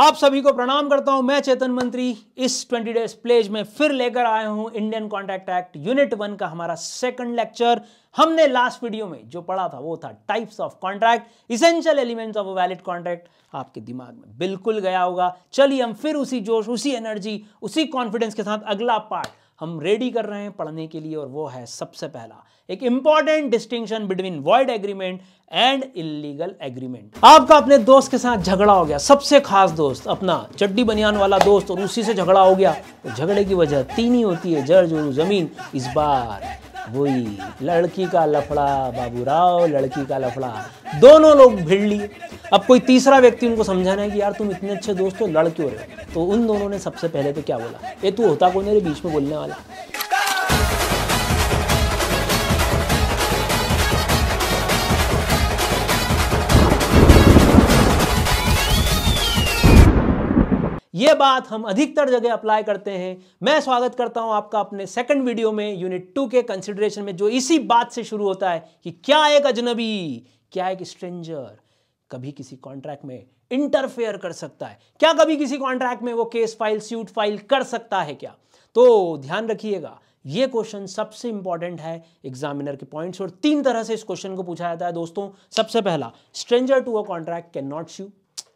आप सभी को प्रणाम करता हूँ। मैं चेतन मंत्री। इस 20 डेज़ प्लेज में फिर लेकर आया हूँ Indian contract act unit one का हमारा सेकंड लेक्चर हमने लास्ट वीडियो में जो पढ़ा था, वो था types of contract essential elements of a valid contract आपके दिमाग में बिल्कुल गया होगा। चलिए हम फिर उसी जोश, उसी एनर्जी उसी कॉन्फिडेंस के साथ अगला पार्ट हम रेडी कर रहे हैं पढ़ने के लिए, और वो है सबसे पहला। एक important distinction between void agreement and illegal agreement आपका अपने दोस्त के साथ झगड़ा हो गया, सबसे खास दोस्त, अपना चड्डी बनियान वाला दोस्त और उसी से झगड़ा हो गया तो झगड़े की वजह तीन ही होती है जड़ जोड़ू ज़मीन। इस बार वही लड़की का लफड़ा, बाबूराव लड़की का लफड़ा। दोनों लोग भिड़ लिए। अब कोई तीसरा व्यक्ति उनको समझाना है कि यार तुम इतने अच्छे दोस्त हो लड़ क्यों रहे तो उन दोनों ने सबसे पहले तो क्या बोला? ये तू होता कौन मेरे बीच में बोलने वाला? ये बात हम अधिकतर जगह अप्लाई करते हैं। मैं स्वागत करता हूँ आपका अपने सेकंड वीडियो में यूनिट टू के कंसिडरेशन में, जो इसी बात से शुरू होता है कि क्या एक अजनबी, क्या एक स्ट्रेंजर कभी किसी कॉन्ट्रैक्ट में इंटरफेयर कर सकता है। क्या कभी किसी कॉन्ट्रैक्ट में वो केस फ़ाइल सूट फ़ाइल कर सकता है क्या? तो ध्यान रखिएगा, ये क्वेश्चन सबसे इंपॉर्टेंट है एग्जामिनर के पॉइंट्स और तीन तरह से इस क्वेश्चन को पूछा जाता है। दोस्तों, सबसे पहला stranger to a contract cannot sue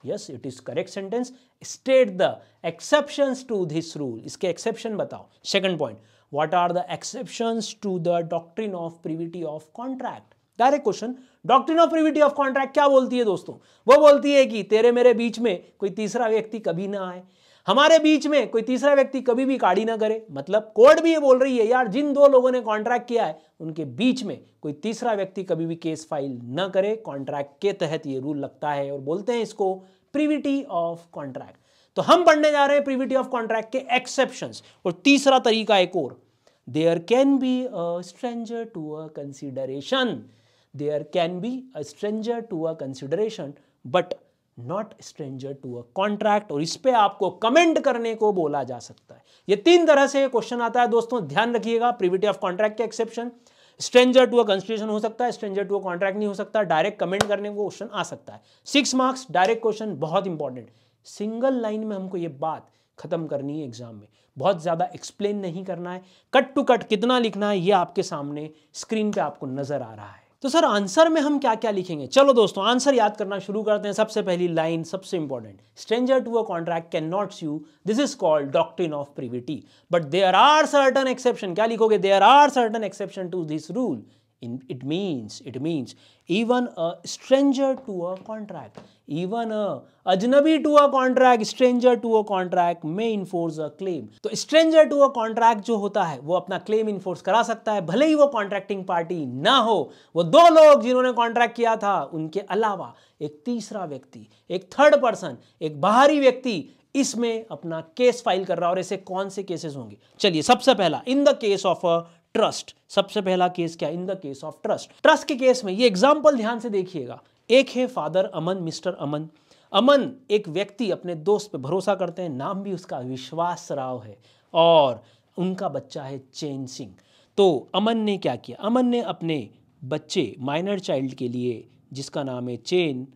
yes it is correct sentence state the exceptions to this rule इसके एक्सेप्शन बताओ। Second point what are the exceptions to the doctrine of privity of contract direct question doctrine of privity of contract क्या बोलती है दोस्तों? वो बोलती है कि तेरे मेरे बीच में कोई तीसरा व्यक्ति कभी ना आए। हमारे बीच में कोई तीसरा व्यक्ति कभी भी काड़ी ना करे। मतलब कोर्ट भी ये बोल रही है, यार, जिन दो लोगों ने कॉन्ट्रैक्ट किया है, उनके बीच में कोई तीसरा व्यक्ति कभी भी केस फ़ाइल न करे। कॉन्ट्रैक्ट के तहत ये रूल लगता है और बोलते हैं इसको प्रिविटी ऑफ़ कॉन्ट्रैक्ट तो हम पढ़ने जा रहे हैं प्रिविटी ऑफ़ कॉन्ट्रैक्ट के एक्सेप्शन और तीसरा तरीका एक और। There can be a stranger to a consideration there can be a stranger to a consideration but not stranger to a contract और इस पर आपको कमेंट करने को बोला जा सकता है। ये तीन तरह से क्वेश्चन आता है। दोस्तों, ध्यान रखिएगा प्रीविटी ऑफ़ कॉन्ट्रैक्ट के exception stranger to a constitution हो सकता है, स्ट्रेंजर टू अ कॉन्ट्रैक्ट नहीं हो सकता डायरेक्ट कमेंट करने को क्वेश्चन आ सकता है। सिक्स मार्क्स डायरेक्ट क्वेश्चन बहुत इंपॉर्टेंट सिंगल लाइन में हमको ये बात खत्म करनी है एग्ज़ाम में। बहुत ज़्यादा एक्सप्लेन नहीं करना है। कट टू कट कितना लिखना है, ये आपके सामने स्क्रीन पे आपको नज़र आ रहा है। तो सर आंसर में हम क्या क्या लिखेंगे? चलो दोस्तों, आंसर याद करना शुरू करते हैं। सबसे पहली लाइन, सबसे important stranger to a contract cannot sue this is called doctrine of privity but there are certain exception क्या लिखोगे? There are certain exception to this rule in, it means it means even a stranger to a contract even a ajnabi to a contract stranger to a contract may enforce a claim तो stranger to a contract जो होता है वो अपना claim enforce करा सकता है भले ही वो contracting party ना हो वो दो लोग जिन्होंने contract किया था उनके अलावा एक तीसरा व्यक्ति एक थर्ड पर्सन एक बाहरी व्यक्ति इसमें अपना केस फ़ाइल कर रहा है और ऐसे कौन से केसेस होंगे चलिए सबसे पहला in the case of a trust, सबसे पहला केस क्या? In the case of trust trust के केस में, ये एग्ज़ाम्पल ध्यान से देखिएगा। एक है फादर अमन मिस्टर अमन। अमन एक व्यक्ति अपने दोस्त पे भरोसा करते हैं, नाम भी उसका विश्वास राव है और उनका बच्चा है चैन सिंह। तो अमन ने क्या किया? अमन ने अपने बच्चे माइनर चाइल्ड के लिए, जिसका नाम है चैन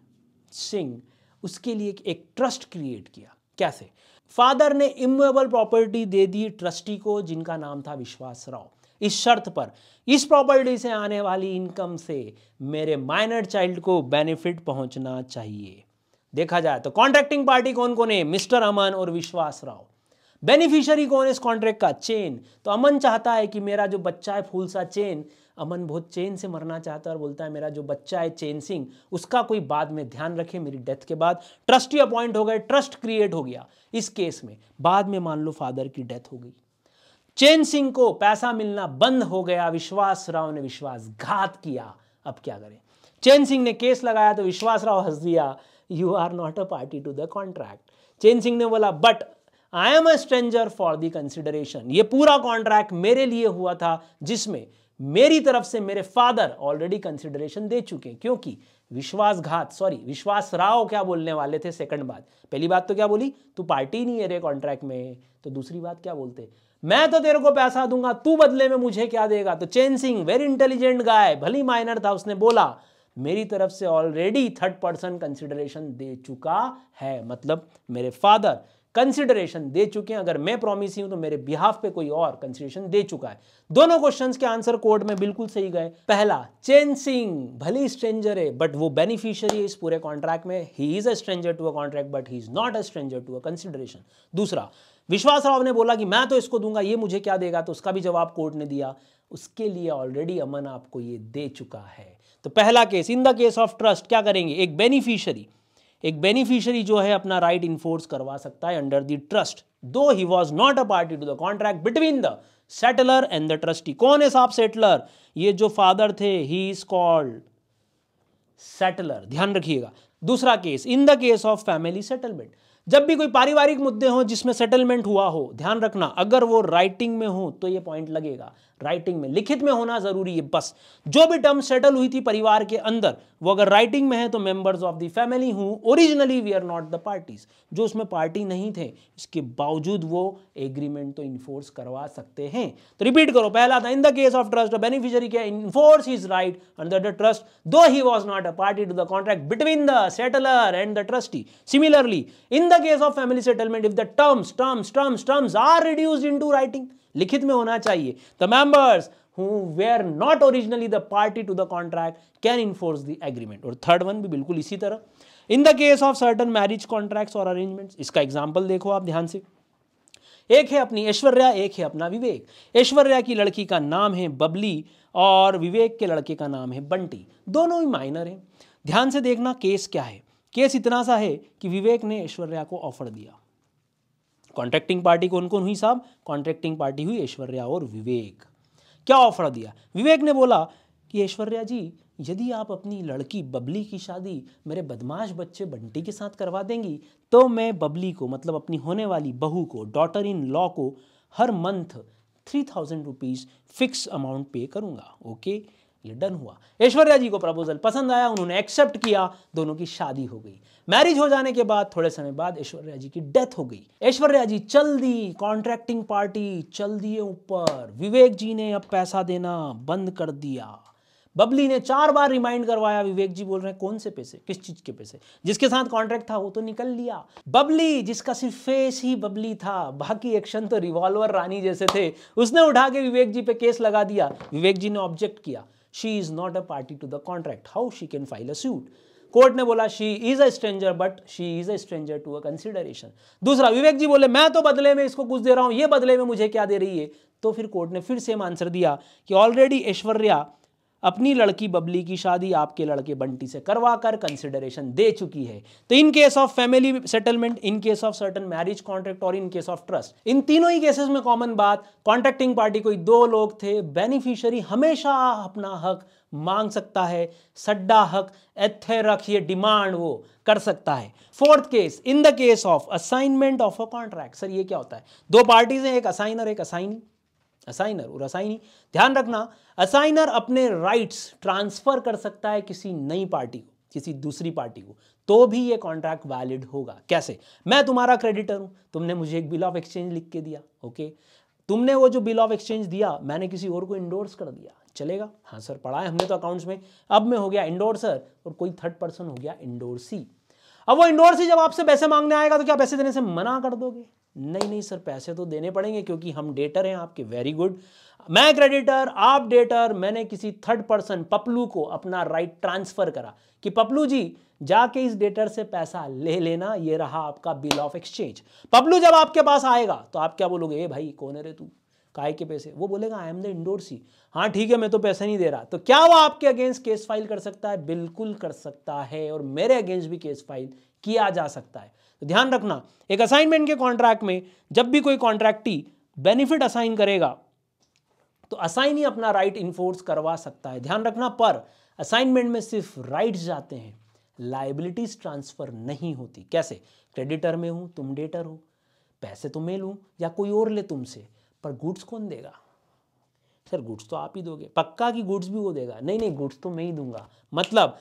सिंह, उसके लिए एक ट्रस्ट क्रिएट किया। कैसे? फादर ने इमूवेबल प्रॉपर्टी दे दी ट्रस्टी को, जिनका नाम था विश्वास राव। इस शर्त पर। इस प्रॉपर्टी से आने वाली इनकम से मेरे माइनर चाइल्ड को बेनिफिट पहुँचना चाहिए। देखा जाए तो कॉन्ट्रैक्टिंग पार्टी कौन कौन है? मिस्टर अमन और विश्वास राव। बेनिफिशियरी कौन है इस कॉन्ट्रैक्ट का? चेन। तो अमन चाहता है कि मेरा जो बच्चा है फूल सा चेन, अमन बहुत चेन से मरना चाहता है और बोलता है, मेरा जो बच्चा है, चेन सिंह, उसका कोई बाद में ध्यान रखे मेरी डेथ के बाद। ट्रस्टी अपॉइंट हो गए ट्रस्ट क्रिएट हो गया इस केस में। बाद में मान लो फादर की डेथ हो गई। चैन सिंह को पैसा मिलना बंद हो गया, विश्वास राव ने विश्वासघात किया। अब क्या करें? चैन सिंह ने केस लगाया तो विश्वास राव हंस दिया you are not a party to the contract Chain Singh ने बोला but I am a stranger for the consideration ये पूरा कॉन्ट्रैक्ट मेरे लिए हुआ था, जिसमें मेरी तरफ़ से मेरे फादर ऑलरेडी कंसिडरेशन दे चुके क्योंकि विश्वासघात सॉरी विश्वास राव क्या बोलने वाले थे? सेकंड बात। पहली बात तो क्या बोली? तू पार्टी नहीं है रे कॉन्ट्रैक्ट में। तो दूसरी बात क्या बोलते? मैं तो तेरे को पैसा दूँगा, तू बदले में मुझे क्या देगा? तो Chain Singh very intelligent guy भली माइनर था, उसने बोला, मेरी तरफ़ से ऑलरेडी थर्ड पर्सन कंसिडरेशन दे चुका है मतलब मेरे फादर कंसिडरेशन दे चुके हैं। अगर मैं प्रॉमिस हूँ तो मेरे बिहाफ पे कोई और कंसिडरेशन दे चुका है। दोनों क्वेश्चंस के आंसर कोड में बिल्कुल सही गए। पहला, चेन सिंह, भले स्ट्रेंजर है बट वो बेनिफिशियरी इस पूरे कॉन्ट्रैक्ट में। He is a stranger to a contract but he is not a stranger to a consideration दूसरा विश्वास राव ने बोला कि मैं तो इसको दूँगा, ये मुझे क्या देगा? तो उसका भी जवाब कोर्ट ने दिया। उसके लिए ऑलरेडी अमन आपको ये दे चुका है। तो पहला case in the case of trust क्या करेंगे? एक बेनिफिशियरी एक बेनिफिशियरी जो है अपना राइट इन्फोर्स करवा सकता है under the trust though he was not a party to the contract between the settler and the trustee कौन है साहब सेटलर ये जो फादर थे ही इज़ कॉल्ड सेटलर ध्यान रखिएगा। दूसरा case in the case of family settlement जब भी कोई पारिवारिक मुद्दे हो जिसमें सेटलमेंट हुआ हो, ध्यान रखना, अगर वो राइटिंग में हो तो ये पॉइंट लगेगा। राइटिंग में, लिखित में होना ज़रूरी है, बस। जो भी टर्म सेटल हुई थी परिवार के अंदर, वो अगर राइटिंग में है तो members of the family who. Originally we are not the parties जो उसमें पार्टी नहीं थे, इसके बावजूद वो एग्रीमेंट तो इन्फोर्स करवा सकते हैं। तो रिपीट करो, पहला था in the case of trust beneficiary के enforce his right under the trust though he was not a party to the contract between the settler and the trustee similarly in the case of family settlement if the terms terms terms terms are reduced into writing लिखित में होना चाहिए। The members who were not originally the party to the contract can enforce the agreement. और third one भी बिल्कुल इसी तरह। In the case of certain marriage contracts और अरेंजमेंट्स इसका एग्जांपल देखो आप ध्यान से। एक है अपनी ऐश्वर्या, एक है अपना विवेक। ऐश्वर्या की लड़की का नाम है बबली और विवेक के लड़के का नाम है बंटी। दोनों ही माइनर हैं। ध्यान से देखना केस क्या है? केस इतना सा है कि विवेक ने ऐश्वर्या को ऑफ़र दिया। कॉन्ट्रैक्टिंग पार्टी कौन कौन हुई साहब? कॉन्ट्रैक्टिंग पार्टी हुई ऐश्वर्या और विवेक। क्या ऑफ़र दिया? विवेक ने बोला कि ऐश्वर्या जी, यदि आप अपनी लड़की बबली की शादी मेरे बदमाश बच्चे बंटी के साथ करवा देंगी तो मैं बबली को मतलब अपनी होने वाली बहू को डॉटर इन लॉ को हर month three thousand rupees fix amount pay करूँगा ओके ये डन हुआ। ऐश्वर्या जी को प्रपोजल पसंद आया, उन्होंने एक्सेप्ट किया, दोनों की शादी हो गई। मैरिज हो जाने के बाद, थोड़े समय बाद ऐश्वर्या जी की डेथ हो गई। ऐश्वर्या जी, चल दी कॉन्ट्रैक्टिंग पार्टी, चल दिए ऊपर। विवेक जी ने अब पैसा देना बंद कर दिया। बबली ने चार बार रिमाइंड करवाया। विवेक जी बोल रहे हैं, कौन से पैसे? किस चीज़ के पैसे? जिसके साथ कॉन्ट्रैक्ट था, वो तो निकल लिया। बबली, जिसका सिर्फ़ फेस ही बबली था, बाकी एक्शन तो रिवॉल्वर रानी जैसे थे, उसने उठा के विवेक जी पे केस लगा दिया। विवेक जी ने ऑब्जेक्ट किया। She is not a party to the contract how she can file a suit court ने बोला she is a stranger but she is a stranger to a consideration दूसरा, विवेक जी बोले, मैं तो बदले में इसको कुछ दे रहा हूँ, ये बदले में मुझे क्या दे रही है? तो फिर कोर्ट ने फिर सेम आंसर दिया कि ऑलरेडी ऐश्वर्या अपनी लड़की बबली की शादी आपके लड़के बंटी से करवा कर कंसिडरेशन दे चुकी है। तो in case of family settlement in case of certain marriage contract और इन केस ऑफ़ ट्रस्ट इन तीनों ही केसेस में कॉमन बात कॉन्ट्रैक्टिंग पार्टी कोई दो लोग थे बेनिफिशियरी हमेशा अपना हक मांग सकता है, सड्डा हक एथे रख ये डिमांड वो कर सकता है। Fourth case in the case of assignment of a contract sir ये क्या होता है? दो पार्टीज़ हैं, एक असाइनर एक असाइनी असाइनर और असाइनी। ध्यान रखना, असाइनर अपने राइट्स ट्रांसफ़र कर सकता है किसी नई पार्टी को, किसी दूसरी पार्टी को तो भी ये कॉन्ट्रैक्ट वैलिड होगा। कैसे? मैं तुम्हारा क्रेडिटर हूँ, तुमने मुझे एक बिल ऑफ़ एक्सचेंज लिख के दिया ओके तुमने वो जो बिल ऑफ़ एक्सचेंज दिया, मैंने किसी और को इंडोर्स कर दिया, चलेगा? हाँ सर पढ़ा है हमने तो अकाउंट्स में। अब मैं हो गया इंडोर्सर और कोई थर्ड पर्सन हो गया इंडोर्सी अब वो इंडोर्सी जब आपसे पैसे मांगने आएगा तो क्या पैसे देने से मना कर दोगे? नहीं नहीं सर, पैसे तो देने पड़ेंगे क्योंकि हम डेटर हैं, आपके वेरी गुड मैं क्रेडिटर आप डेटर मैंने किसी थर्ड पर्सन पपलू को अपना राइट ट्रांसफ़र करा कि पपलू जी, जाके इस डेटर से पैसा ले लेना, ये रहा आपका बिल ऑफ़ एक्सचेंज पपलू जब आपके पास आएगा तो आप क्या बोलोगे? ए भाई, कौन है रे तू? काय के पैसे? वो बोलेगा आई एम द इंडोरसी हाँ ठीक है, मैं तो पैसा नहीं दे रहा। तो क्या वो आपके अगेंस्ट केस फ़ाइल कर सकता है? बिल्कुल कर सकता है और मेरे अगेंस्ट भी केस फ़ाइल किया जा सकता है। तो ध्यान रखना, एक असाइनमेंट के कॉन्ट्रैक्ट में जब भी कोई कॉन्ट्रैक्टी बेनिफिट असाइन करेगा तो असाइन ही अपना राइट इन्फोर्स करवा सकता है। ध्यान रखना, पर असाइनमेंट में सिर्फ़ राइट्स जाते हैं लाइबिलिटीज ट्रांसफ़र नहीं होती। कैसे? क्रेडिटर में हूँ, तुम डेटर हो, पैसे तो मैं लूँ, या कोई और ले तुमसे, पर गुड्स कौन देगा? सर गुड्स तो आप ही दोगे, पक्का की गुड्स भी वो देगा? नहीं नहीं गुड्स तो मैं ही दूँगा। मतलब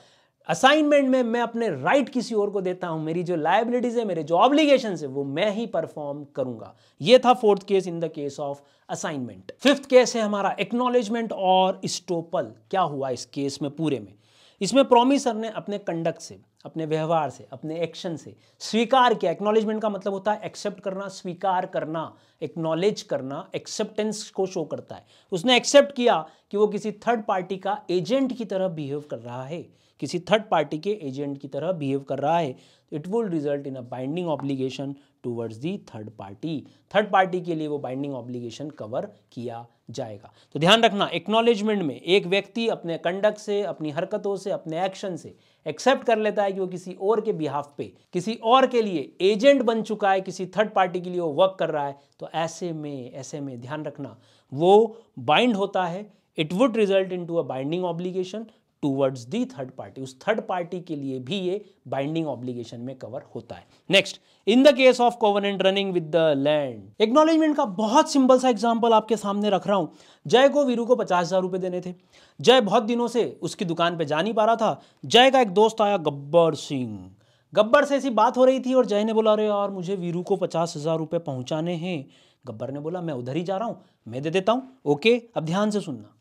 असाइनमेंट में मैं अपने राइट right किसी और को देता हूँ, मेरी जो लाइबिलिटीज है, मेरे जो ऑब्लिगेशन है, वो मैं ही परफॉर्म करूँगा। ये था fourth case in the case of assignment fifth case है हमारा एक्नोलेजमेंट और स्टोपल क्या हुआ इस केस में पूरे में? इसमें प्रोमिसर ने अपने कंडक्ट से, अपने व्यवहार से, अपने एक्शन से स्वीकार किया। एक्नॉलेजमेंट का मतलब होता है एक्सेप्ट करना, स्वीकार करना एक्नॉलेज करना एक्सेप्टेंस को शो करता है। उसने एक्सेप्ट किया कि वो किसी थर्ड पार्टी का एजेंट की तरह बिहेव कर रहा है। किसी थर्ड पार्टी के एजेंट की तरह बिहेव कर रहा है it will result in a binding obligation towards the third party third party के लिए वो बाइंडिंग ऑब्लिगेशन कवर किया जाएगा। तो ध्यान रखना एक्नॉलेजमेंट में एक व्यक्ति अपने कंडक्ट से, अपनी हरकतों से, अपने एक्शन से एक्सेप्ट कर लेता है कि वो किसी और के बिहाफ पे, किसी और के लिए एजेंट बन चुका है, किसी थर्ड पार्टी के लिए वो वर्क कर रहा है तो ऐसे में ऐसे में ध्यान रखना, वो बाइंड होता है it would result in to a binding obligation towards the third party उस थर्ड पार्टी के लिए भी ये बाइंडिंग ऑब्लिगेशन में कवर होता है। Next in the case of covenant running with the land acknowledgement का बहुत सिंपल सा एग्जांपल आपके सामने रख रहा हूँ। जय को वीरू को पचास हज़ार रुपए देने थे। जय बहुत दिनों से उसकी दुकान पे जा नहीं पा रहा था। जय का एक दोस्त आया, गब्बर सिंह। गब्बर से ऐसी बात हो रही थी और जय ने बोला, अरे यार, मुझे वीरू को पचास हज़ार रुपये पहुँचाने हैं। गब्बर ने बोला, मैं उधर ही जा रहा हूँ, मैं दे देता हूँ। ओके, अब ध्यान से सुनना।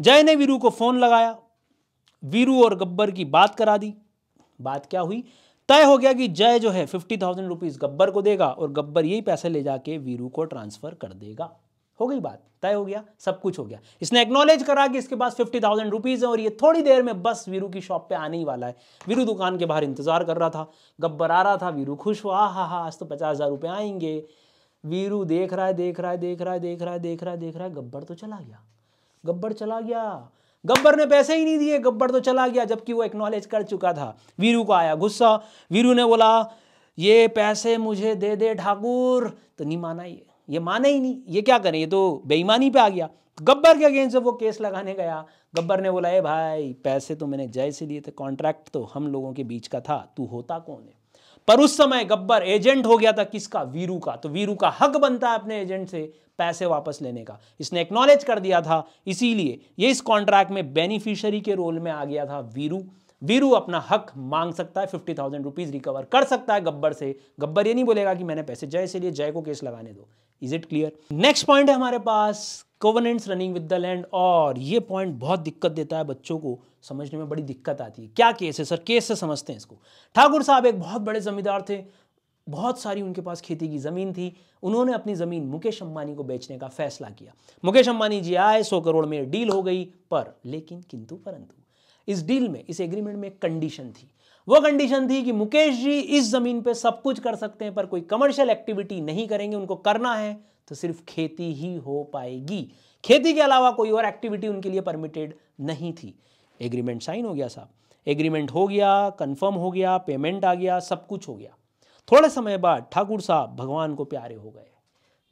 जय ने वीरू को फ़ोन लगाया वीरू और गब्बर की बात करा दी। बात क्या हुई? तय हो गया कि जय जो है फिफ्टी थाउज़ेंड रुपीज़ गब्बर को देगा और गब्बर यही पैसे ले जाके वीरू को ट्रांसफ़र कर देगा। हो गई बात, तय हो गया, सब कुछ हो गया। इसने एक्नॉलेज करा कि इसके पास फिफ्टी थाउज़ेंड रुपीज़ है और ये थोड़ी देर में बस वीरू की शॉप पे आने ही वाला है। वीरू दुकान के बाहर इंतज़ार कर रहा था। गब्बर आ रहा था, वीरू खुश हुआ हा हा, आज तो पचास हज़ार रुपये आएँगे। वीरू देख रहा है, देख रहा है, देख रहा है, देख रहा है, देख रहा है, देख रहा है, गब्बर तो चला गया। गब्बर चला गया। गब्बर ने पैसे ही नहीं दिए। गब्बर तो चला गया, जबकि वो एक्नॉलेज कर चुका था। वीरू को आया गुस्सा। वीरू ने बोला, ये पैसे मुझे दे दे ठाकुर। तो नहीं माना ये। ये माने ही नहीं। ये क्या करें? ये तो बेईमानी पे आ गया। गब्बर के अगेंस्ट जब वो केस लगाने गया, गब्बर ने बोला, ए भाई, पैसे तो मैंने जय से लिए थे कॉन्ट्रैक्ट तो हम लोगों के बीच का था। तू होता कौन है? पर उस समय गब्बर एजेंट हो गया था किसका? वीरू का। तो वीरू का हक बनता है अपने एजेंट से पैसे वापस लेने का। इसने एक्नॉलेज कर दिया था। इसीलिए ये इस कॉन्ट्रैक्ट में बेनिफिशियरी के रोल में आ गया था वीरू। वीरू अपना हक मांग सकता है फिफ्टी थाउज़ेंड रुपीज़ रिकवर कर सकता है गब्बर से। गब्बर ये नहीं बोलेगा कि मैंने पैसे जय से लिए जय को केस लगाने दो। Is it clear next point है हमारे पास covenants running with the land और ये पॉइंट बहुत दिक्कत देता है बच्चों को। समझने में बड़ी दिक्कत आती है। क्या केस है सर केस से समझते हैं इसको। ठाकुर साहब एक बहुत बड़े जमींदार थे। बहुत सारी उनके पास खेती की ज़मीन थी। उन्होंने अपनी ज़मीन मुकेश अंबानी को बेचने का फैसला किया। मुकेश अंबानी जी आए, सौ करोड़ में डील हो गई पर, लेकिन किंतु परंतु, इस डील में, इस एग्रीमेंट में एक कंडीशन थी। वो कंडीशन थी कि मुकेश जी इस ज़मीन पे सब कुछ कर सकते हैं, पर कोई कमर्शियल एक्टिविटी नहीं करेंगे, उनको करना है तो सिर्फ़ खेती ही हो पाएगी। खेती के अलावा कोई और एक्टिविटी उनके लिए परमिटेड नहीं थी। एग्रीमेंट साइन हो गया साहब। एग्रीमेंट हो गया कंफर्म हो गया पेमेंट आ गया, सब कुछ हो गया। थोड़े समय बाद ठाकुर साहब भगवान को प्यारे हो गए,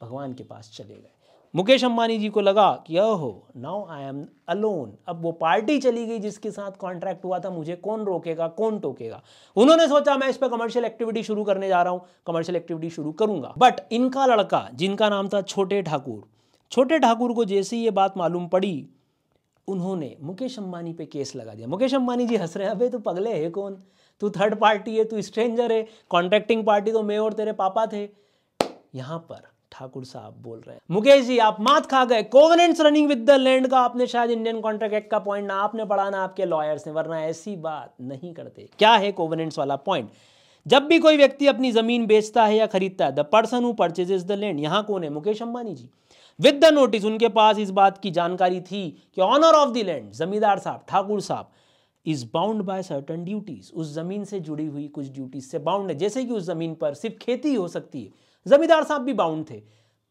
भगवान के पास चले गए। मुकेश अंबानी जी को लगा कि ओहो नाउ आई एम अलोन अब वो पार्टी चली गई जिसके साथ कॉन्ट्रैक्ट हुआ था, मुझे कौन रोकेगा, कौन टोकेगा? उन्होंने सोचा, मैं इस पर कमर्शियल एक्टिविटी शुरू करने जा रहा हूँ कमर्शियल एक्टिविटी शुरू करूँगा। बट इनका लड़का, जिनका नाम था छोटे ठाकुर छोटे ठाकुर को जैसे ही ये बात मालूम पड़ी उन्होंने मुकेश अंबानी पे केस लगा दिया। मुकेश अंबानी जी हंस रहे हैं, अबे तो पगले है कौन? तू थर्ड पार्टी है, तू स्ट्रेंजर है कॉन्ट्रैक्टिंग पार्टी तो मैं और तेरे पापा थे। यहाँ पर ठाकुर साहब बोल रहे हैं, मुकेश जी, आप मात खा गए। Covenants running with the land का आपने शायद इंडियन कॉन्ट्रैक्ट एक्ट का पॉइंट ना, आपने पढ़ा ना आपके लॉयर्स ने, वरना ऐसी बात नहीं करते। क्या है कोवेनेंट्स वाला पॉइंट जब भी कोई व्यक्ति अपनी ज़मीन बेचता है या खरीदता है the person who purchases the land यहाँ कौन है? Mukesh Ambani ji. With the notice उनके पास इस बात की जानकारी थी कि ऑनर ऑफ़ द लैंड जमींदार साहब, ठाकुर साहब is bound by certain duties उस ज़मीन से जुड़ी हुई कुछ ड्यूटीज़ से बाउंड है। जैसे कि उस ज़मीन पर सिर्फ़ खेती हो सकती है। जमींदार साहब भी बाउंड थे।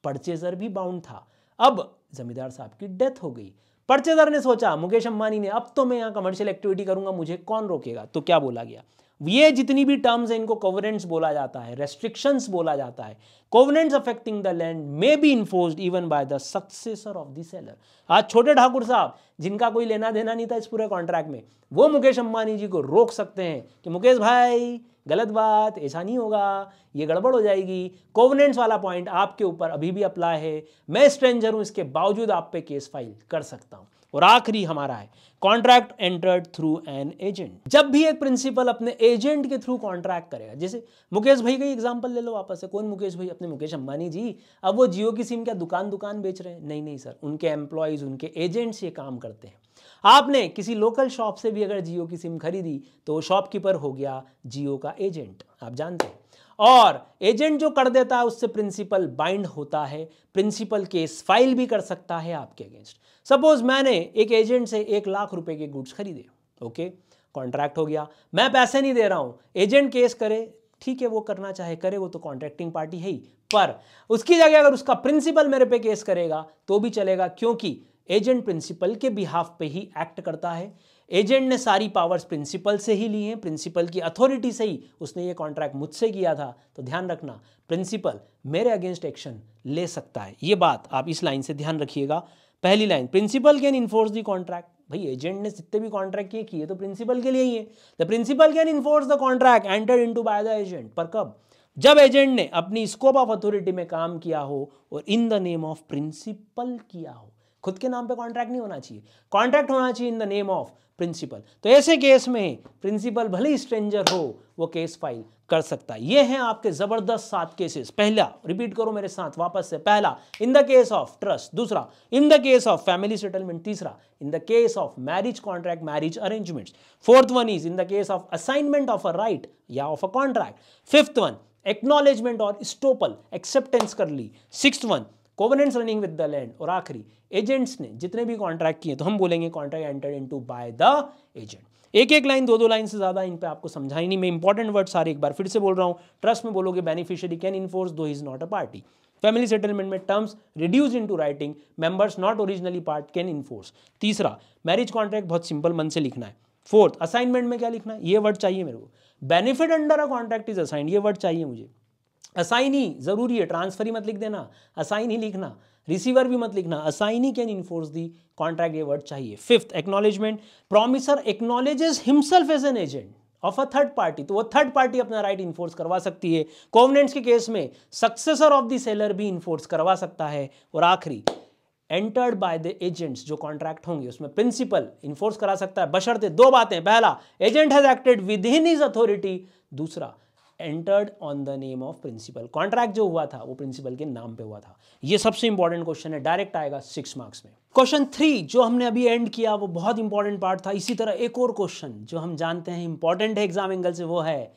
परचेजर भी बाउंड था। अब जमींदार साहब की डेथ हो गई। परचेजर ने सोचा, मुकेश अंबानी ने, अब तो मैं यहाँ कमर्शियल एक्टिविटी करूँगा, मुझे कौन रोकेगा? तो क्या बोला गया? ये जितनी भी टर्म्स है, इनको कोवरेंट्स बोला जाता है रेस्ट्रिक्शंस बोला जाता है। Covenants affecting the land may be enforced even by the successor of the seller आज छोटे ठाकुर साहब, जिनका कोई लेना देना नहीं था इस पूरे कॉन्ट्रैक्ट में, वो मुकेश अंबानी जी को रोक सकते हैं कि मुकेश भाई, गलत बात, ऐसा नहीं होगा, ये गड़बड़ हो जाएगी। कोवनेंट्स वाला पॉइंट आपके ऊपर अभी भी अप्लाई है। मैं स्ट्रेंजर हूँ, इसके बावजूद आप पे केस फ़ाइल कर सकता हूँ। और आखिरी हमारा है contract entered through an agent जब भी एक प्रिंसिपल अपने एजेंट के थ्रू कॉन्ट्रैक्ट करेगा, जैसे मुकेश भाई का एग्ज़ाम्पल ले लो वापस से। कौन मुकेश भाई? अपने मुकेश अंबानी जी। अब वो जियो की सिम क्या दुकान दुकान बेच रहे हैं? नहीं नहीं सर, उनके एम्प्लॉयज़ उनके एजेंट्स ये काम करते हैं। आपने किसी लोकल शॉप से भी अगर जियो की सिम खरीदी तो शॉपकीपर हो गया जियो का एजेंट आप जानते हैं। और एजेंट जो कर देता है, उससे प्रिंसिपल बाइंड होता है, प्रिंसिपल केस फ़ाइल भी कर सकता है आपके अगेंस्ट। सपोज़ मैंने एक एजेंट से एक लाख रुपए के गुड्स खरीदे, ओके? कॉन्ट्रैक्ट हो गया। मैं पैसे नहीं दे रहा हूँ। एजेंट केस करे, ठीक है, वो करना चाहे, करे, वो तो कॉन्ट्रैक्टिंग पार्टी है ही। पर उसकी जगह अगर उसका प्रिंसिपल मेरे पे केस करेगा तो भी चलेगा, क्योंकि एजेंट प्रिंसिपल के बिहाफ पे ही एक्ट करता है। एजेंट ने सारी पावर्स प्रिंसिपल से ही ली हैं प्रिंसिपल की अथॉरिटी से ही उसने ये कॉन्ट्रैक्ट मुझसे किया था। तो ध्यान रखना प्रिंसिपल मेरे अगेंस्ट एक्शन ले सकता है। ये बात आप इस लाइन से ध्यान रखिएगा। पहली line principal can enforce the contract भाई, एजेंट ने जितने भी कॉन्ट्रैक्ट किए किए तो प्रिंसिपल के लिए ही है। The principal can enforce the contract enter into by the agent पर कब? जब एजेंट ने अपनी स्कोप ऑफ़ अथॉरिटी में काम किया हो और in the name of principal किया हो। खुद के नाम पे कॉन्ट्रैक्ट नहीं होना चाहिए। कॉन्ट्रैक्ट होना चाहिए in the name of principal. तो ऐसे केस में प्रिंसिपल भले ही स्ट्रेंजर हो, वो केस फ़ाइल कर सकता है। ये हैं आपके ज़बरदस्त सात केसेस। पहला, रिपीट करो मेरे साथ, वापस से। पहला, in the case of trust. दूसरा, in the case of family settlement. तीसरा, in the case of marriage contract, marriage arrangements. Fourth one is in the case of assignment of a right या of a contract. Fifth one, acknowledgement और estoppel, acceptance कर ली। Six one covenants running with the land और आखिरी agents ने जितने भी contract किए तो हम बोलेंगे contract enter into by the agent एक एक लाइन दो दो लाइन से ज़्यादा इन पे आपको समझाई नहीं। मैं इंपॉर्टेंट वर्ड सारे एक बार फिर से बोल रहा हूँ। ट्रस्ट में बोलोगे beneficiary can enforce though is not a party family settlement में terms reduce into writing members not originally part can enforce तीसरा मैरिज कॉन्ट्रैक्ट बहुत सिंपल मन से लिखना है। फोर्थ असाइनमेंट में क्या लिखना है? ये वर्ड चाहिए मेरे को। Benefit under a contract is assigned ये वर्ड चाहिए मुझे। असाइन ज़रूरी है ट्रांसफ़र ही मत लिख देना असाइन ही लिखना रिसीवर भी मत लिखना assign can enforce the contract ये वर्ड चाहिए। Fifth acknowledgement promisor acknowledges himself as an agent of a third party तो वो थर्ड पार्टी अपना राइट इन्फोर्स करवा सकती है। कोवनेंट्स के केस में सक्सेसर ऑफ़ द सेलर भी इन्फोर्स करवा सकता है। और आखिरी एंटर्ड बाय द एजेंट्स जो कॉन्ट्रैक्ट होंगे, उसमें प्रिंसिपल इन्फोर्स करा सकता है। बशर्ते दो बातें, पहला agent has acted within his authority दूसरा entered on the name of principal contract जो हुआ था, वो प्रिंसिपल के नाम पे हुआ था। ये सबसे इंपॉर्टेंट क्वेश्चन है डायरेक्ट आएगा सिक्स मार्क्स में। क्वेश्चन थ्री जो हमने अभी एंड किया, वो बहुत इंपॉर्टेंट पार्ट था। इसी तरह एक और क्वेश्चन जो हम जानते हैं इंपॉर्टेंट है एग्ज़ाम एंगल से, वो है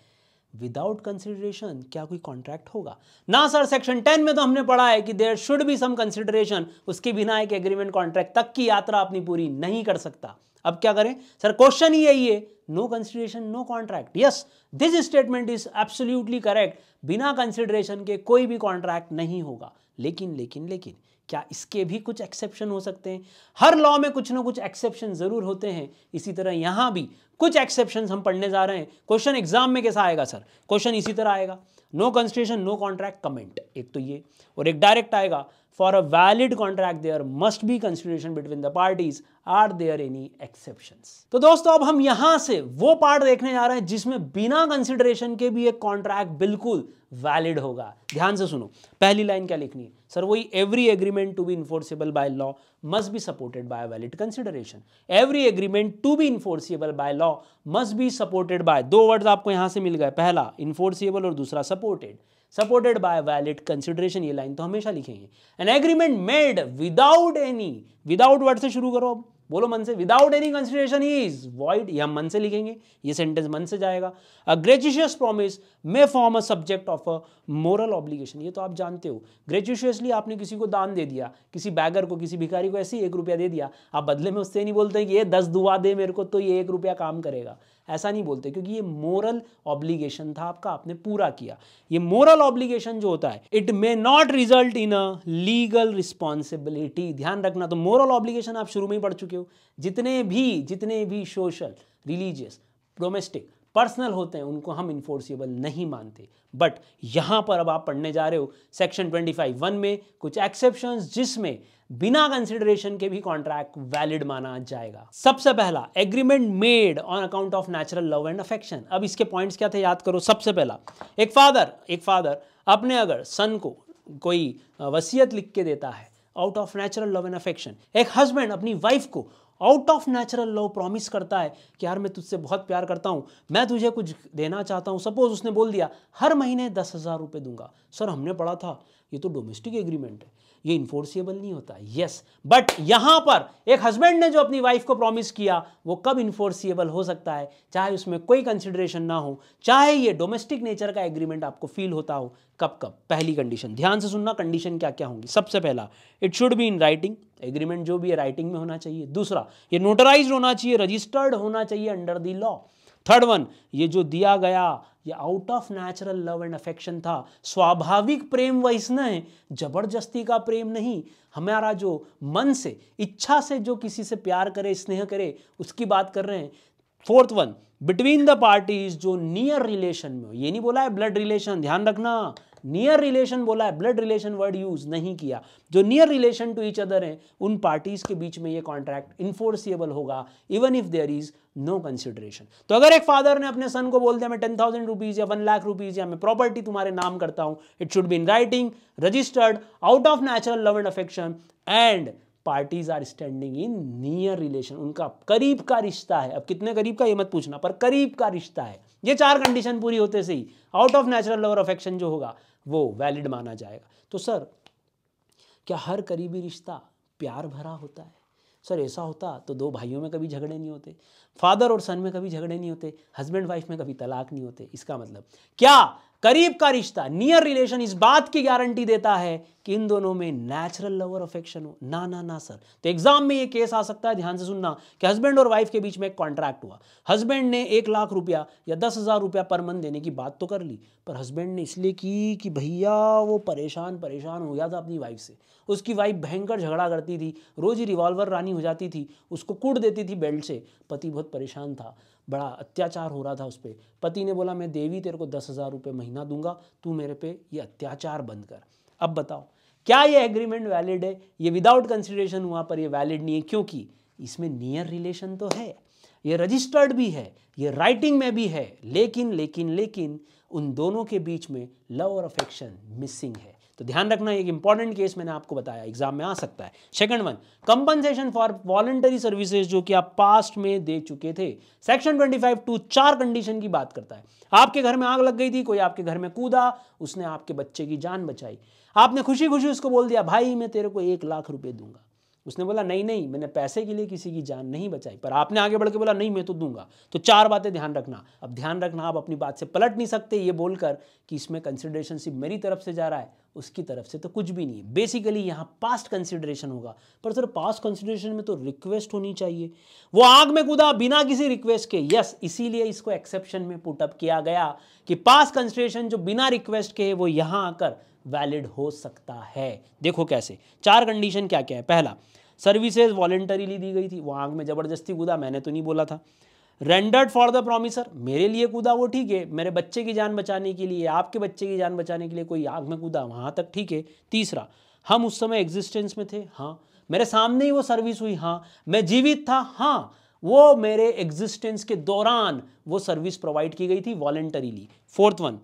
विदाउट कंसिडरेशन क्या कोई कॉन्ट्रैक्ट होगा? ना सर सेक्शन टेन में तो हमने पढ़ा है कि there should be some consideration उसके बिना एक एग्रीमेंट कॉन्ट्रैक्ट तक की यात्रा अपनी पूरी नहीं कर सकता। अब क्या करें? सर क्वेश्चन ही यही है no consideration no contract yes this statement is absolutely correct बिना कंसिडरेशन के कोई भी कॉन्ट्रैक्ट नहीं होगा। लेकिन लेकिन लेकिन, क्या इसके भी कुछ एक्सेप्शन हो सकते हैं? हर लॉ में कुछ ना कुछ एक्सेप्शन ज़रूर होते हैं। इसी तरह यहाँ भी कुछ एक्सेप्शन हम पढ़ने जा रहे हैं। क्वेश्चन एग्ज़ाम में कैसा आएगा सर क्वेश्चन इसी तरह आएगा। No consideration no contract comment एक तो ये, और एक डायरेक्ट आएगा। For a valid contract there must be consideration between the parties are there any exceptions तो दोस्तों, अब हम यहाँ से वो पार्ट देखने जा रहे हैं, जिसमें बिना कंसिडरेशन के भी एक कॉन्ट्रैक्ट बिल्कुल वैलिड होगा। ध्यान से सुनो, पहली लाइन क्या लिखनी है? सर वही every agreement to be enforceable by law must be supported by valid consideration every agreement to be enforceable by law must be supported by दो वर्ड्स आपको यहाँ से मिल गए, पहला इन्फोर्सिबल और दूसरा supported supported by valid consideration ये लाइन तो हमेशा लिखेंगे। An agreement made without any without word से शुरू करो अब बोलो मन से without any consideration is void ये हम मन से लिखेंगे, ये सेंटेंस मन से जाएगा। A gratuitous promise may form a subject of a moral obligation ये तो आप जानते हो। ग्रेजुशियसली आपने किसी को दान दे दिया, किसी बैगर को, किसी भिखारी को ऐसे ही एक रुपया दे दिया, आप बदले में उससे नहीं बोलते कि, ये दस दुआ दे मेरे को तो ये एक रुपया काम करेगा। ऐसा नहीं बोलते, क्योंकि ये मोरल ऑब्लिगेशन था आपका, आपने पूरा किया। ये मोरल ऑब्लिगेशन जो होता है it may not result in a legal responsibility ध्यान रखना तो मोरल ऑब्लिगेशन आप शुरू में ही पढ़ चुके हो। जितने भी जितने भी सोशल रिलीजियस डोमेस्टिक पर्सनल होते हैं, उनको हम इन्फोर्सिबल नहीं मानते। बट यहाँ पर अब आप पढ़ने जा रहे हो सेक्शन 25 वन में कुछ एक्सेप्शंस जिसमें बिना कंसिडरेशन के भी कॉन्ट्रैक्ट वैलिड माना जाएगा। सबसे पहला agreement made on account of natural love and affection अब इसके पॉइंट्स क्या थे याद करो? सबसे पहला, एक फादर एक फादर अपने अगर सन को कोई वसीयत लिख के देता है out of natural love and affection एक हस्बैंड अपनी वाइफ को out of natural love promise करता है कि यार मैं तुझसे बहुत प्यार करता हूँ, मैं तुझे कुछ देना चाहता हूँ। सपोज़ उसने बोल दिया, हर महीने दस हज़ार रुपये दूँगा। सर हमने पढ़ा था, ये तो डोमेस्टिक एग्रीमेंट है। ये इन्फोर्सिएबल नहीं होता। यस बट यहाँ पर एक हस्बैंड ने जो अपनी वाइफ को प्रॉमिस किया, वो कब इन्फोर्सिएबल हो सकता है? चाहे उसमें कोई कंसिडरेशन ना हो, चाहे ये डोमेस्टिक नेचर का एग्रीमेंट आपको फील होता हो, कब कब? पहली कंडीशन ध्यान से सुनना कंडीशन क्या क्या होंगी। सबसे पहला it should be in writing agreement जो भी है राइटिंग में होना चाहिए। दूसरा, ये नोटराइज होना चाहिए रजिस्टर्ड होना चाहिए under the law third one ये जो दिया गया, ये out of natural love and affection था। स्वाभाविक प्रेम वैसना है ज़बरदस्ती का प्रेम नहीं, हमारा जो मन से, इच्छा से जो किसी से प्यार करे, स्नेह करे, उसकी बात कर रहे हैं। Fourth one between the parties जो नियर रिलेशन में हो, ये नहीं बोला है ब्लड रिलेशन ध्यान रखना नियर रिलेशन बोला है ब्लड रिलेशन वर्ड यूज़ नहीं किया। जो near relation to each other हैं, उन पार्टीज़ के बीच में ये कॉन्ट्रैक्ट इन्फोर्सिएबल होगा even if there is no consideration तो अगर एक फादर ने अपने सन को बोल दिया मैं टेन थाउज़ेंड रुपीज़ या वन लाख रुपीज़ या मैं प्रॉपर्टी तुम्हारे नाम करता हूँ it should be in writing registered out of natural love and affection and parties are standing in near relation उनका करीब का रिश्ता है। अब कितने करीब का, ये मत पूछना, पर करीब का रिश्ता है। ये चार कंडीशन पूरी होते से ही आउट ऑफ़ नेचुरल लव और अफेक्शन जो होगा, वो वैलिड माना जाएगा। तो सर क्या हर करीबी रिश्ता प्यार भरा होता है? सर, ऐसा होता तो दो भाइयों में कभी झगड़े नहीं होते। फादर और सन में कभी झगड़े नहीं होते। हस्बैंड वाइफ में कभी तलाक नहीं होते। इसका मतलब क्या करीब का रिश्ता नियर रिलेशन इस बात की गारंटी देता है कि इन दोनों में नेचुरल लव और अफेक्शन हो। ना ना ना सर तो एग्ज़ाम में ये केस आ सकता है, ध्यान से सुनना, कि हस्बैंड और वाइफ के बीच में एक कॉन्ट्रैक्ट हुआ। हस्बैंड ने एक लाख रुपया या दस हज़ार रुपया पर मंथ देने की बात तो कर ली, पर हस्बैंड ने इसलिए की कि भैया, वो परेशान परेशान हो गया था अपनी वाइफ से। उसकी वाइफ भयंकर झगड़ा करती थी, रोज ही रिवॉल्वर रानी हो जाती थी, उसको कूट देती थी बेल्ट से। पति बहुत परेशान था। बड़ा अत्याचार हो रहा था उस पर पति ने बोला, मैं देवी, तेरे को दस हज़ार रुपये महीना दूँगा, तू मेरे पे ये अत्याचार बंद कर। अब बताओ, क्या ये एग्रीमेंट वैलिड है? ये विदाउट कंसिडरेशन हुआ, पर ये वैलिड नहीं है, क्योंकि इसमें नियर रिलेशन तो है, ये रजिस्टर्ड भी है, ये राइटिंग में भी है, लेकिन लेकिन लेकिन उन दोनों के बीच में लव और अफेक्शन मिसिंग है। तो ध्यान रखना, एक इंपॉर्टेंट केस मैंने आपको बताया एग्ज़ाम में आ सकता है। Second one compensation for voluntary services जो कि आप पास्ट में दे चुके थे। सेक्शन 25 टू चार कंडीशन की बात करता है। आपके घर में आग लग गई थी, कोई आपके घर में कूदा, उसने आपके बच्चे की जान बचाई। आपने खुशी खुशी उसको बोल दिया, भाई, मैं तेरे को एक लाख रुपए दूँगा। उसने बोला, नहीं नहीं, मैंने पैसे के लिए किसी की जान नहीं बचाई, पर आपने आगे बढ़ के बोला, नहीं, मैं तो दूँगा। तो चार बातें ध्यान रखना। अब ध्यान रखना, आप अपनी बात से पलट नहीं सकते, ये बोलकर कि इसमें कंसिडरेशन सिर्फ़ मेरी तरफ़ से जा रहा है, उसकी तरफ़ से तो कुछ भी नहीं है। बेसिकली यहाँ पास्ट कंसिडरेशन होगा। पर सर पास्ट कंसिडरेशन में तो रिक्वेस्ट होनी चाहिए। वो आग में कूदा बिना किसी रिक्वेस्ट के। यस इसीलिए इसको एक्सेप्शन में पुटअप किया गया कि पास्ट कंसिडरेशन जो बिना रिक्वेस्ट के है, वो यहाँ आकर वैलिड हो सकता है। देखो कैसे, चार कंडीशन क्या क्या है? पहला सर्विसेज़ वॉलेंटरीली दी गई थी। वो आग में ज़बरदस्ती कूदा, मैंने तो नहीं बोला था। रेंडर्ड फॉर द प्रोमिसर मेरे लिए कूदा, वो ठीक है। मेरे बच्चे की जान बचाने के लिए, आपके बच्चे की जान बचाने के लिए कोई आग में कूदा, वहाँ तक ठीक है। तीसरा, हम उस समय एग्जिस्टेंस में थे हाँ। मेरे सामने ही वो सर्विस हुई हाँ। मैं जीवित था हाँ। वो मेरे एग्जिस्टेंस के दौरान वो सर्विस प्रोवाइड की गई थी वॉलेंटरीली फोर्थ वन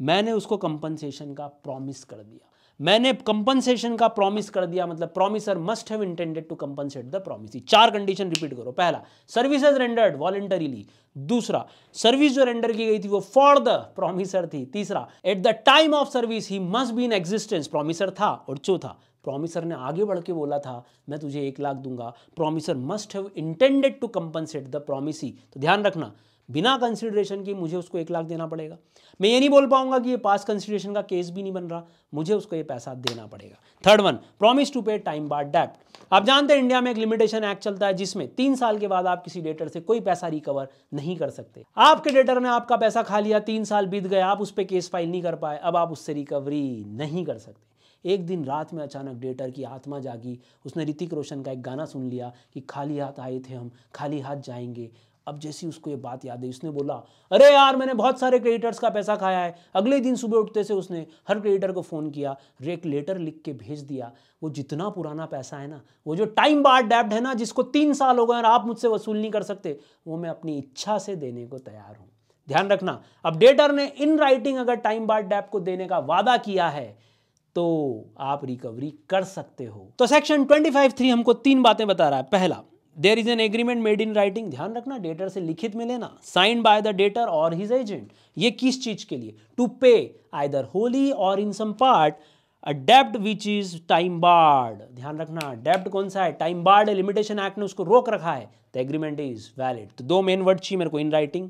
मैंने उसको कंपनसेशन का प्रॉमिस कर दिया। मैंने कंपनसेशन का प्रॉमिस कर दिया मतलब promisor must have intended to compensate the promise चार कंडीशन रिपीट करो। पहला सर्विसेज़ रेंडर्ड वॉलेंटरीली दूसरा सर्विस जो रेंडर की गई थी वो फॉर द प्रॉमिसर थी। तीसरा at the time of service he must be in existence promisor था और चौथा प्रॉमिसर ने आगे बढ़ के बोला था, मैं तुझे एक लाख दूँगा। Promisor must have intended to compensate the promisee तो ध्यान रखना बिना कंसिडरेशन के मुझे उसको एक लाख देना पड़ेगा। मैं ये नहीं बोल पाऊँगा कि ये पास कंसिडरेशन का केस भी नहीं बन रहा। मुझे उसको ये पैसा देना पड़ेगा। Third one promise to pay time barred डेप्ट आप जानते हैं इंडिया में एक लिमिटेशन एक्ट चलता है, जिसमें तीन साल के बाद आप किसी डेटर से कोई पैसा रिकवर नहीं कर सकते। आपके डेटर ने आपका पैसा खा लिया, तीन साल बीत गए, आप उस पर केस फ़ाइल नहीं कर पाए, अब आप उससे रिकवरी नहीं कर सकते। एक दिन रात में अचानक डेटर की आत्मा जागी। उसने ऋतिक रोशन का एक गाना सुन लिया कि खाली हाथ आए थे हम, खाली हाथ जाएँगे। अब जैसी उसको ये बात याद है उसने बोला, अरे यार, मैंने बहुत सारे क्रेडिटर्स का पैसा खाया है। अगले दिन सुबह उठते से उसने हर क्रेडिटर को फ़ोन किया एक लेटर लिख के भेज दिया। वो जितना पुराना पैसा है ना, वो जो टाइम बार डेप्ट है ना, जिसको तीन साल हो गए और आप मुझसे वसूल नहीं कर सकते, वो मैं अपनी इच्छा से देने को तैयार हूँ। ध्यान रखना अब डेटर ने इन राइटिंग अगर टाइम बार डेप को देने का वादा किया है तो आप रिकवरी कर सकते हो। तो सेक्शन 25 थ्री हमको तीन बातें बता रहा है। पहला there is an agreement made in writing ध्यान रखना डेटर से लिखित में लेना। साइन बाय द डेटर और हिज एजेंट ये किस चीज़ के लिए? टू पे आइदर होली और इन सम पार्ट अ डेप्ट विच इज़ टाइम बार्ड ध्यान रखना डेप्ट कौन सा है? टाइम बार्ड लिमिटेशन एक्ट ने उसको रोक रखा है। द एग्रीमेंट इज़ वैलिड तो दो मेन वर्ड चाहिए मेरे को in writing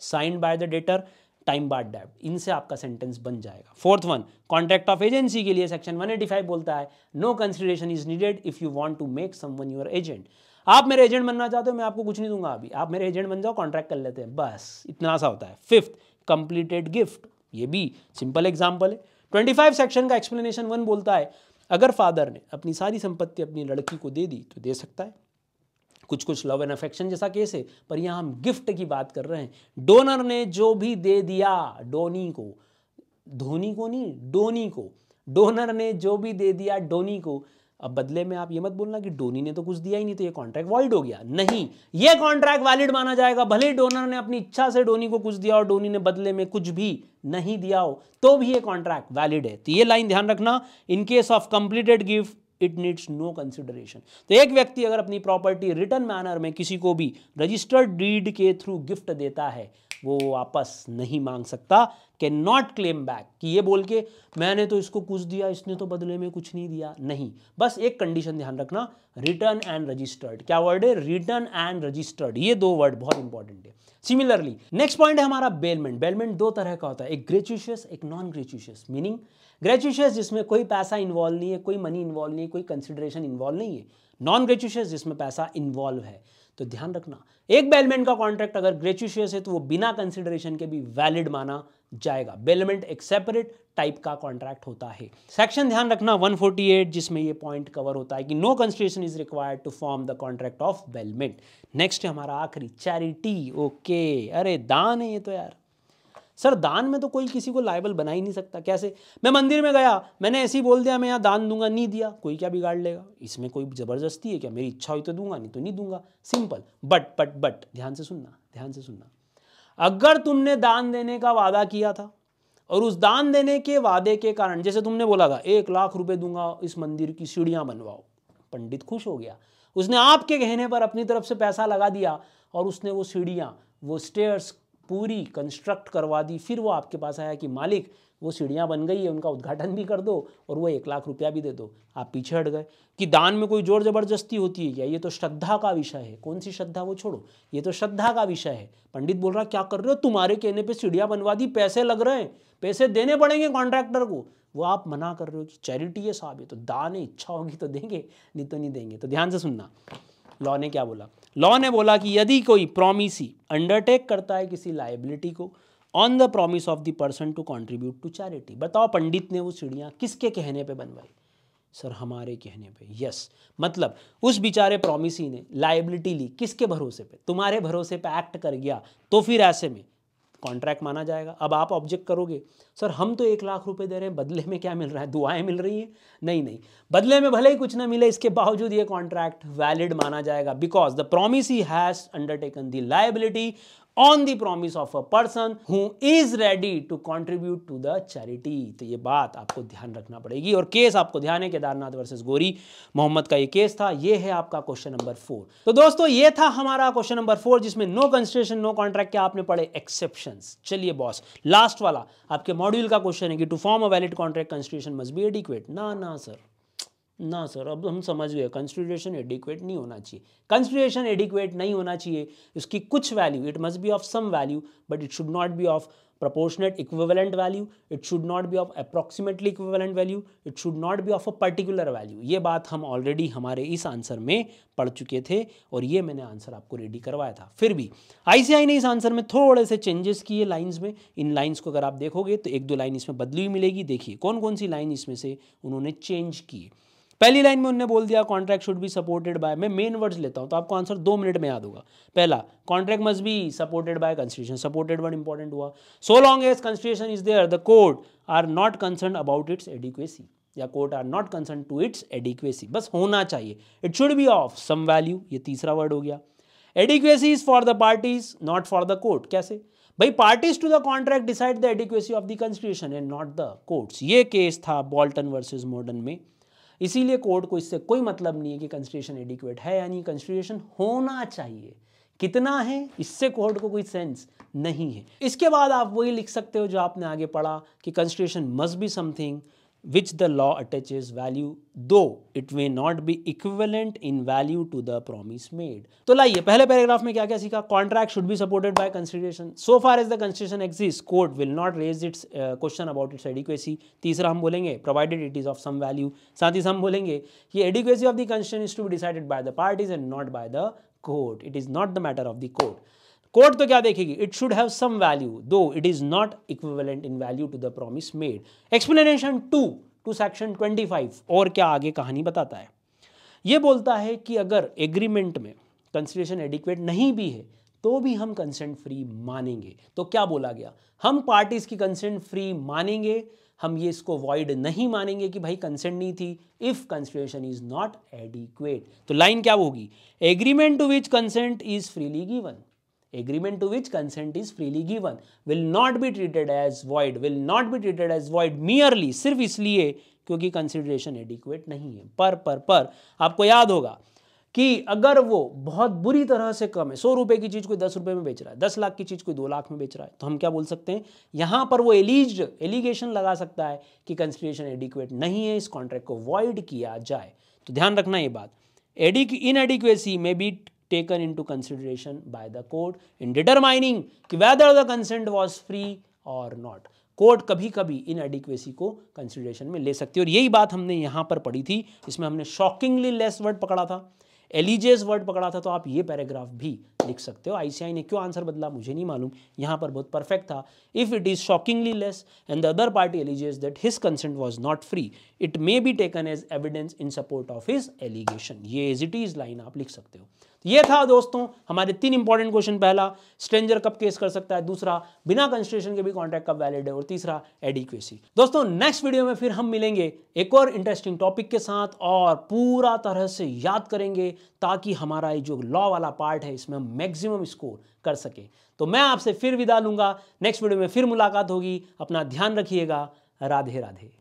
sign by the debtor time barred डेप्ट इनसे आपका सेंटेंस बन जाएगा। Fourth one contract of agency के लिए सेक्शन 185 बोलता है। No consideration is needed if you want to make someone your agent आप मेरे एजेंट बनना चाहते हो, मैं आपको कुछ नहीं दूँगा अभी। आप मेरे एजेंट बन जाओ कॉन्ट्रैक्ट कर लेते हैं। बस, इतना सा होता है। फिफ्थ कंप्लीटेड गिफ्ट ये भी सिंपल एग्ज़ाम्पल है। 25 सेक्शन का एक्सप्लेनेशन वन बोलता है, अगर फादर ने अपनी सारी संपत्ति अपनी लड़की को दे दी तो दे सकता है। कुछ कुछ लव एंड अफेक्शन जैसा केस है, पर यहाँ हम गिफ्ट की बात कर रहे हैं। डोनर ने जो भी दे दिया, डोनी को, धोनी को नहीं, डोनी को डोनर ने जो भी दे दिया, डोनी को अब बदले में आप ये मत बोलना कि डोनी ने तो कुछ दिया ही नहीं तो ये कॉन्ट्रैक्ट वॉइड हो गया। नहीं, ये कॉन्ट्रैक्ट वैलिड माना जाएगा। भले ही डोनर ने अपनी इच्छा से डोनी को कुछ दिया और डोनी ने बदले में कुछ भी नहीं दिया हो तो भी ये कॉन्ट्रैक्ट वैलिड है। तो ये लाइन ध्यान रखना in case of completed gift it needs no consideration तो एक व्यक्ति अगर अपनी प्रॉपर्टी रिटर्न मैनर में किसी को भी रजिस्टर्ड डीड के थ्रू गिफ्ट देता है वो वापस नहीं मांग सकता कैन नॉट क्लेम बैक कि ये बोल के, मैंने तो इसको कुछ दिया, इसने तो बदले में कुछ नहीं दिया। नहीं, बस एक कंडीशन ध्यान रखना रिटर्न एंड रजिस्टर्ड क्या वर्ड है? रिटर्न एंड रजिस्टर्ड ये दो वर्ड बहुत इंपॉर्टेंट है। सिमिलरली नेक्स्ट पॉइंट है हमारा बेलमेंट बेलमेंट दो तरह का होता है, एक ग्रेचुशियस एक नॉन ग्रेचुशियस मीनिंग ग्रेचुशियस जिसमें कोई पैसा इन्वॉल्व नहीं है, कोई मनी इन्वॉल्व नहीं है, कोई कंसिडरेशन इन्वॉल्व नहीं है। नॉन ग्रेचुशियस जिसमें पैसा इन्वॉल्व है। तो ध्यान रखना एक बेलमेंट का कॉन्ट्रैक्ट अगर ग्रेचुशियस है तो वो बिना कंसिडरेशन के भी वैलिड माना जाएगा। बेलमेंट एक सेपरेट टाइप का कॉन्ट्रैक्ट होता है। सेक्शन ध्यान रखना 148 जिसमें ये पॉइंट कवर होता है कि no consideration is required to form the contract of bailment next हमारा आखिरी चैरिटी ओके अरे दान है ये तो यार। सर दान में तो कोई किसी को लाइबल बना ही नहीं सकता, कैसे? मैं मंदिर में गया, मैंने ऐसे ही बोल दिया, मैं यहाँ दान दूँगा, नहीं दिया, कोई क्या बिगाड़ लेगा? इसमें कोई ज़बरदस्ती है क्या? मेरी इच्छा हुई तो दूँगा, नहीं तो नहीं दूँगा। सिंपल बट बट बट ध्यान से सुनना, ध्यान से सुनना। अगर तुमने दान देने का वादा किया था, और उस दान देने के वादे के कारण, जैसे तुमने बोला था, एक लाख रुपए दूँगा, इस मंदिर की सीढ़ियाँ बनवाओ, पंडित खुश हो गया। उसने आपके कहने पर अपनी तरफ़ से पैसा लगा दिया, और उसने वो सीढ़ियाँ, वो स्टेयर्स पूरी कंस्ट्रक्ट करवा दी, फिर वो आपके पास आया कि, मालिक, वो सीढ़ियाँ बन गई है, उनका उद्घाटन भी कर दो और वो एक लाख रुपया भी दे दो। आप पीछे हट गए कि दान में कोई ज़ोर ज़बरदस्ती होती है क्या? ये तो श्रद्धा का विषय है। कौन सी श्रद्धा? वो छोड़ो। ये तो श्रद्धा का विषय है। पंडित बोल रहा, क्या कर रहे हो? तुम्हारे कहने पे सीढ़ियाँ बनवा दी, पैसे लग रहे हैं। पैसे देने पड़ेंगे कॉन्ट्रैक्टर को। वो आप मना कर रहे हो कि चैरिटी है साहब, ये तो दान इच्छा होगी तो देंगे, नहीं तो नहीं देंगे। तो ध्यान से सुनना। लॉ ने क्या बोला? लॉ ने बोला कि यदि कोई प्रोमिसी अंडरटेक करता है किसी लाइबिलिटी को on the promise of the person to contribute to charity बताओ पंडित ने वो सीढ़ियाँ किसके कहने पर बनवाई? सर, हमारे कहने पे। यस मतलब उस बिचारे प्रोमिसी ने लाइबिलिटी ली किसके भरोसे पे? तुम्हारे भरोसे पे एक्ट कर गया तो फिर ऐसे में कॉन्ट्रैक्ट माना जाएगा। अब आप ऑब्जेक्ट करोगे, सर, हम तो एक लाख रुपए दे रहे हैं, बदले में क्या मिल रहा है? दुआएँ मिल रही हैं? नहीं नहीं। बदले में भले ही कुछ ना मिले, इसके बावजूद ये कॉन्ट्रैक्ट वैलिड माना जाएगा। Because the promisee has undertaken the liability on the promise of a person who is ready to contribute to the charity तो ये बात आपको ध्यान रखना पड़ेगी। और केस आपको ध्यान है, केदारनाथ वर्सेस गोरी। मोहम्मद का ये केस था, ये है आपका क्वेश्चन नंबर फोर तो दोस्तों, ये था हमारा क्वेश्चन नंबर फोर जिसमें नो कंसिडरेशन नो कॉन्ट्रैक्ट के आपने पढ़े एक्सेप्शन चलिए बॉस लास्ट वाला, आपके मॉड्यूल का क्वेश्चन है कि to form a valid contract consideration must be adequate ना ना सर ना, सर, अब हम समझ गए कंसिडरेशन एडिक्वेट नहीं होना चाहिए। कंसिडरेशन एडिक्वेट नहीं होना चाहिए इसकी कुछ value it must be of some value but it should not be of proportionate equivalent value, it should not be of approximately equivalent value, it should not be of a particular value ये बात हम already हमारे इस answer में पढ़ चुके थे, और ये मैंने आंसर आपको रेडी करवाया था। फिर भी आईसीआई ने इस आंसर में थोड़े से चेंजेस किए लाइंस में। इन लाइंस को अगर आप देखोगे तो एक दो लाइन इसमें बदली हुई मिलेगी। देखिए कौन कौन सी लाइन इसमें से उन्होंने चेंज की पहली लाइन में उन्होंने बोल दिया contract should be supported by मैं मेन वर्ड्स लेता हूँ तो आपको आंसर दो मिनट में याद होगा। पहला contract must be supported by constitution supported word important हुआ। So long as constitution is there the court are not concern about its adequacy या court are not concern to its adequacy बस होना चाहिए। It should be of some value ये तीसरा word हो गया। Adequacy is for the parties not for the court कैसे? भाई parties to the contract decide the adequacy of the constitution and not the courts ये केस था Bolton versus modern में। इसीलिए कोर्ट को इससे कोई मतलब नहीं है कि कंस्टिट्यूशन एडिक्वेट है यानी कंस्टिट्यूशन होना चाहिए। कितना है, इससे कोर्ट को कोई सेंस नहीं है। इसके बाद आप वही लिख सकते हो जो आपने आगे पढ़ा कि constitution must be something which the law attaches value, though it may not be equivalent in value to the promise made. तो लाइए, पहले पैराग्राफ में क्या क्या सीखा contract should be supported by consideration so far as the consideration exist court will not raise its question about its adequacy तीसरा हम बोलेंगे provided it is of some value साथ ही हम बोलेंगे कि adequacy of the constitution is to be decided by the parties and not by the court it is not the matter of the court court तो क्या देखेगी? It should have some value though it is not equivalent in value to the promise made explanation two to section 25 और क्या आगे कहानी बताता है। ये बोलता है कि अगर एग्रीमेंट में कंसिडरेशन एडिक्वेट नहीं भी है तो भी हम कंसेंट फ्री मानेंगे। तो क्या बोला गया? हम पार्टीज़ की कंसेंट फ्री मानेंगे, हम ये इसको वॉइड नहीं मानेंगे कि भाई कंसेंट नहीं थी if consideration is not adequate तो लाइन क्या होगी? Agreement to which consent is freely given agreement to which consent is freely given, will not be treated as void, will not be treated as void merely, सिर्फ़ इसलिए क्योंकि consideration adequate नहीं है। पर पर पर, आपको याद होगा कि अगर वो बहुत बुरी तरह से कम है, सौ रुपए की चीज़ कोई दस रुपए में बेच रहा है, दस लाख की चीज़ कोई दो लाख में बेच रहा है तो हम क्या बोल सकते हैं? यहाँ पर वो एलिज एलिगेशन लगा सकता है कि कंसिडरेशन एडिक्वेट नहीं है, इस कॉन्ट्रैक्ट को वॉइड किया जाए। तो ध्यान रखना ये बात। एडिक इन एडिक्वेसी में be taken into consideration by the court in determining whether the consent was free or not. Court कभी कभी इन एडिक्वेसी को कंसिडरेशन में ले सकती है। और यही बात हमने यहाँ पर पढ़ी थी। इसमें हमने शॉकिंगली लेस वर्ड पकड़ा था। एलिजियस वर्ड पकड़ा था। तो आप ये पैराग्राफ भी लिख सकते हो। आईसीआई ने क्यों आंसर बदला? मुझे नहीं मालूम। यहाँ पर बहुत परफेक्ट था। If it is shockingly less and the other party alleges that his consent was not free it may be taken as evidence in support of his allegation ये एज इट इज़ लाइन आप लिख सकते हो। तो ये था दोस्तों, हमारे तीन इंपॉर्टेंट क्वेश्चन पहला स्ट्रेंजर कब केस कर सकता है? दूसरा, बिना कंस्ट्रेशन के भी कॉन्ट्रैक्ट कब वैलिड है? और तीसरा एडिक्वेसी दोस्तों नेक्स्ट वीडियो में फिर हम मिलेंगे एक और इंटरेस्टिंग टॉपिक के साथ और पूरा तरह से याद करेंगे ताकि हमारा ये जो लॉ वाला पार्ट है, इसमें हम मैक्सिमम स्कोर कर सके। तो मैं आपसे फिर विदा लूँगा। नेक्स्ट वीडियो में फिर मुलाकात होगी। अपना ध्यान रखिएगा। राधे राधे